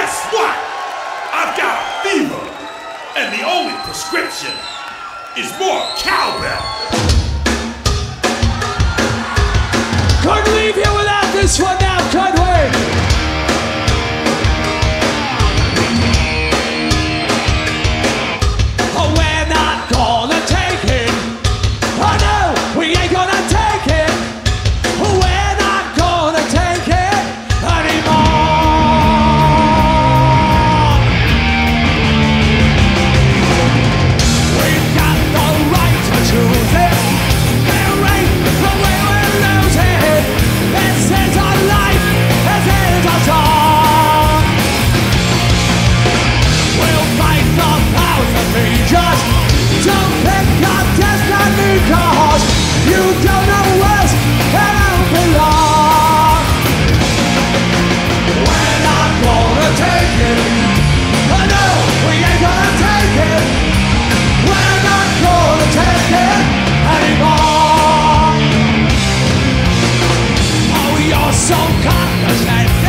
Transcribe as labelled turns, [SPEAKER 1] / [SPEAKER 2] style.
[SPEAKER 1] guess what? I've got a fever, and the only prescription is more cowbell.
[SPEAKER 2] so condescending